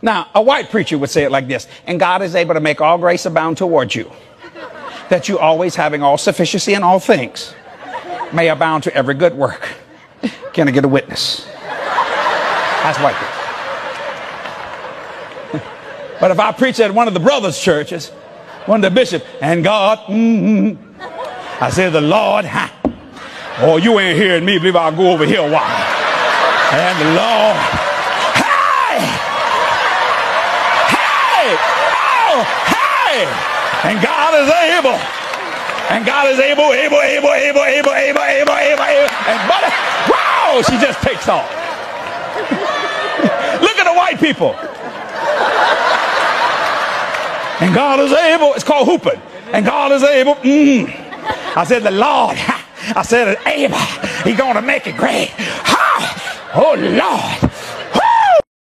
Now, a white preacher would say it like this And God is able to make all grace abound towards you, that you always having all sufficiency in all things may abound to every good work. Can I get a witness? That's white people. but if I preach at one of the brothers' churches, one of the bishops, and God, mm, I say, the Lord, ha, oh, you ain't hearing me, believe I'll go over here a while. And the Lord, hey, hey, oh, hey, and God is able. And God is able, able, able, able, able, able, able, able, able. And buddy, wow, she just takes off. Look at the white people. And God is able. It's called whooping. And God is able. Mm. I said, the Lord. I said, able. He's to make it great. Ha! Oh, Lord.